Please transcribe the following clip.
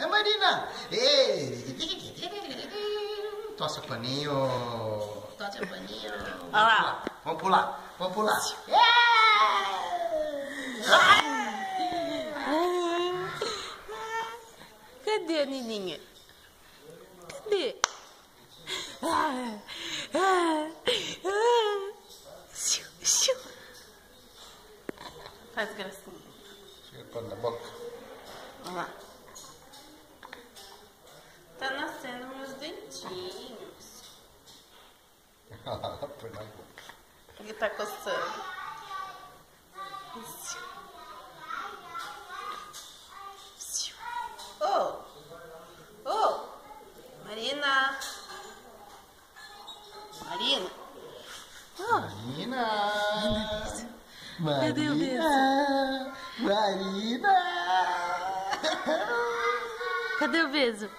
É, Marina! Ei! Tosse o paninho. Tosse o paninho. Olha lá. Vamos pular, vamos pular. Cadê a Nininha? Cadê? Xiu, xiu. Faz gracinha. Chega na boca. Olha lá. Põe na boca. Ele tá coçando. Xiu. Ô! Ô! Marina! Marina! Ô! Marina! Cadê o Marina! Marina! Cadê o beijo?